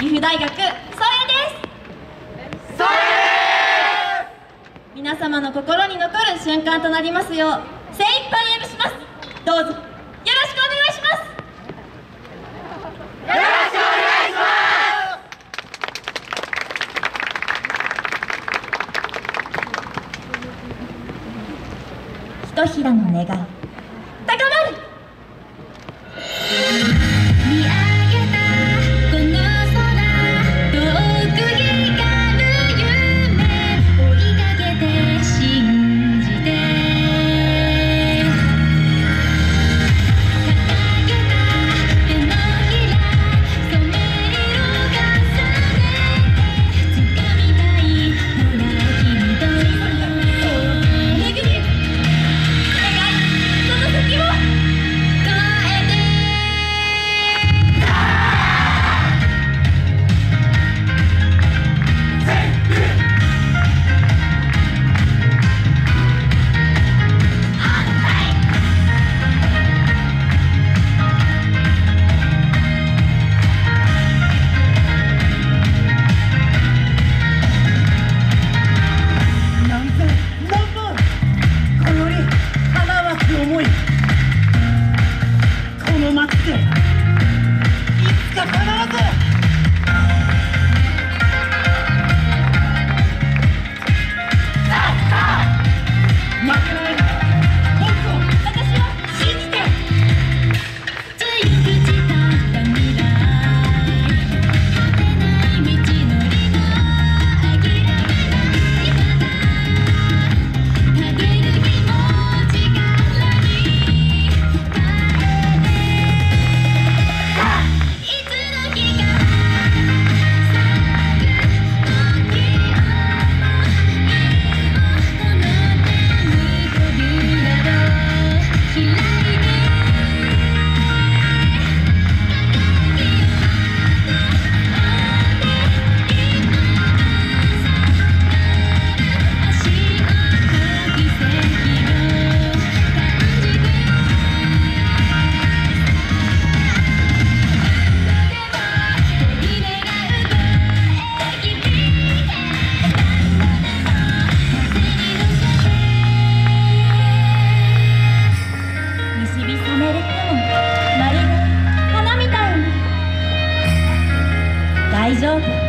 岐阜大学添です。皆様の心に残る瞬間となりますよう精一杯演舞します。どうぞ。よろしくお願いします。よろしくお願いします。ひとひらの願い。走